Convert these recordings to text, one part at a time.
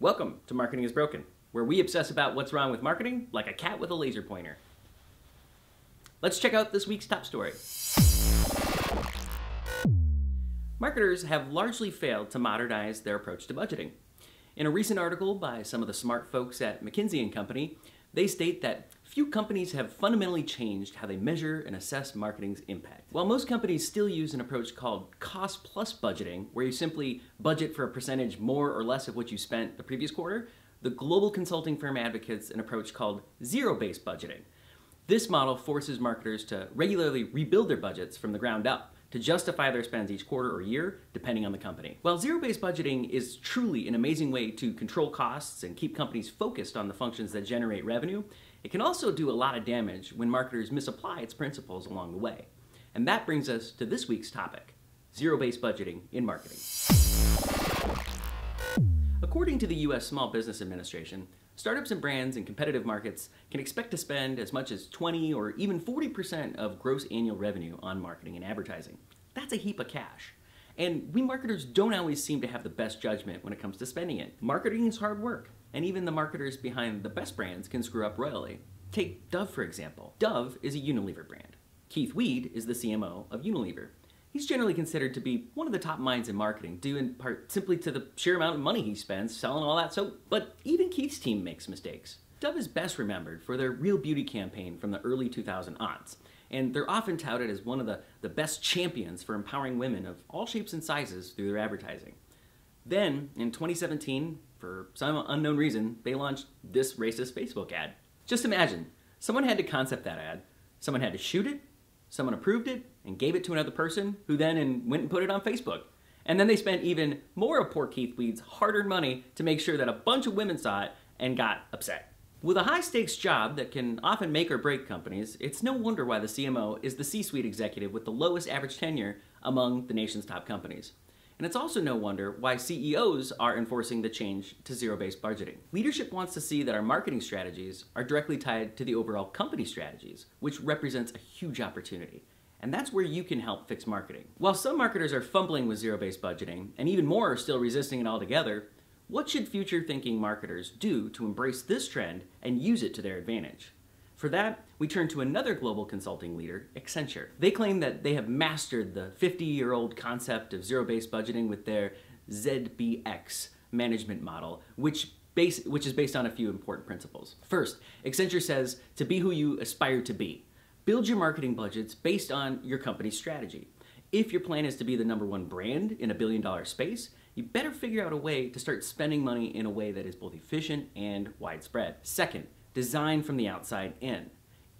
Welcome to Marketing is Broken, where we obsess about what's wrong with marketing like a cat with a laser pointer. Let's check out this week's top story. Marketers have largely failed to modernize their approach to budgeting. In a recent article by some of the smart folks at McKinsey and Company, they state that few companies have fundamentally changed how they measure and assess marketing's impact. While most companies still use an approach called cost plus budgeting, where you simply budget for a percentage more or less of what you spent the previous quarter, the global consulting firm advocates an approach called zero based budgeting. This model forces marketers to regularly rebuild their budgets from the ground up to justify their spends each quarter or year, depending on the company. While zero-based budgeting is truly an amazing way to control costs and keep companies focused on the functions that generate revenue, it can also do a lot of damage when marketers misapply its principles along the way. And that brings us to this week's topic, zero-based budgeting in marketing. According to the US Small Business Administration, startups and brands in competitive markets can expect to spend as much as 20 or even 40% of gross annual revenue on marketing and advertising. That's a heap of cash. And we marketers don't always seem to have the best judgment when it comes to spending it. Marketing is hard work, and even the marketers behind the best brands can screw up royally. Take Dove, for example. Dove is a Unilever brand. Keith Weed is the CMO of Unilever. He's generally considered to be one of the top minds in marketing, due in part simply to the sheer amount of money he spends selling all that soap. But even Keith's team makes mistakes. Dove is best remembered for their Real Beauty campaign from the early 2000 aughts, and they're often touted as one of the, the best champions for empowering women of all shapes and sizes through their advertising. Then, in 2017, for some unknown reason, they launched this racist Facebook ad. Just imagine, someone had to concept that ad, someone had to shoot it, Someone approved it and gave it to another person who then and went and put it on Facebook. And then they spent even more of poor Keith Weed's hard earned money to make sure that a bunch of women saw it and got upset. With a high stakes job that can often make or break companies, it's no wonder why the CMO is the C suite executive with the lowest average tenure among the nation's top companies. And it's also no wonder why CEOs are enforcing the change to zero based budgeting. Leadership wants to see that our marketing strategies are directly tied to the overall company strategies, which represents a huge opportunity. And that's where you can help fix marketing. While some marketers are fumbling with zero based budgeting, and even more are still resisting it altogether, what should future thinking marketers do to embrace this trend and use it to their advantage? For that, we turn to another global consulting leader, Accenture. They claim that they have mastered the 50 year old concept of zero based budgeting with their ZBX management model, which, base, which is based on a few important principles. First, Accenture says to be who you aspire to be. Build your marketing budgets based on your company's strategy. If your plan is to be the number one brand in a billion dollar space, you better figure out a way to start spending money in a way that is both efficient and widespread. Second, design from the outside in.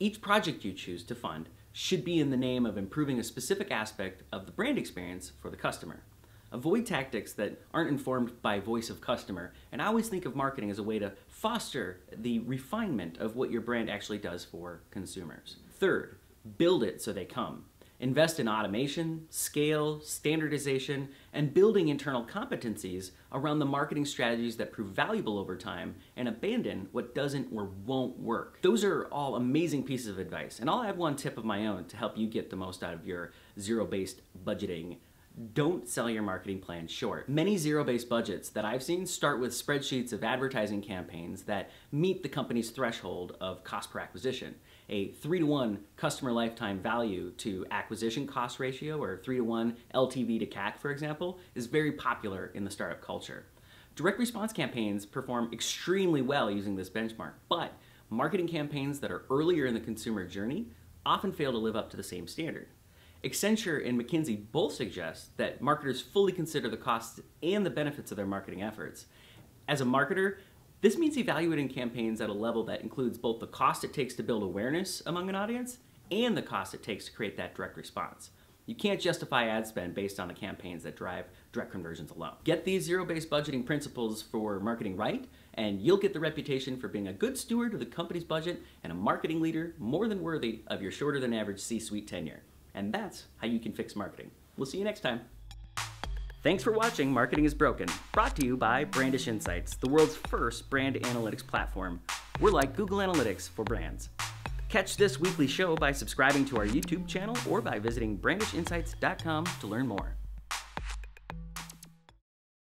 Each project you choose to fund should be in the name of improving a specific aspect of the brand experience for the customer. Avoid tactics that aren't informed by voice of customer, and I always think of marketing as a way to foster the refinement of what your brand actually does for consumers. Third, build it so they come. Invest in automation, scale, standardization, and building internal competencies around the marketing strategies that prove valuable over time and abandon what doesn't or won't work. Those are all amazing pieces of advice, and I'll add one tip of my own to help you get the most out of your zero based budgeting don't sell your marketing plan short. Many zero based budgets that I've seen start with spreadsheets of advertising campaigns that meet the company's threshold of cost per acquisition. A three to one customer lifetime value to acquisition cost ratio, or three to one LTV to CAC, for example, is very popular in the startup culture. Direct response campaigns perform extremely well using this benchmark, but marketing campaigns that are earlier in the consumer journey often fail to live up to the same standard. Accenture and McKinsey both suggest that marketers fully consider the costs and the benefits of their marketing efforts. As a marketer, this means evaluating campaigns at a level that includes both the cost it takes to build awareness among an audience and the cost it takes to create that direct response. You can't justify ad spend based on the campaigns that drive direct conversions alone. Get these zero based budgeting principles for marketing right, and you'll get the reputation for being a good steward of the company's budget and a marketing leader more than worthy of your shorter than average C suite tenure. And that's how you can fix marketing. We'll see you next time. Thanks for watching Marketing is Broken, brought to you by Brandish Insights, the world's first brand analytics platform. We're like Google Analytics for brands. Catch this weekly show by subscribing to our YouTube channel or by visiting brandishinsights.com to learn more.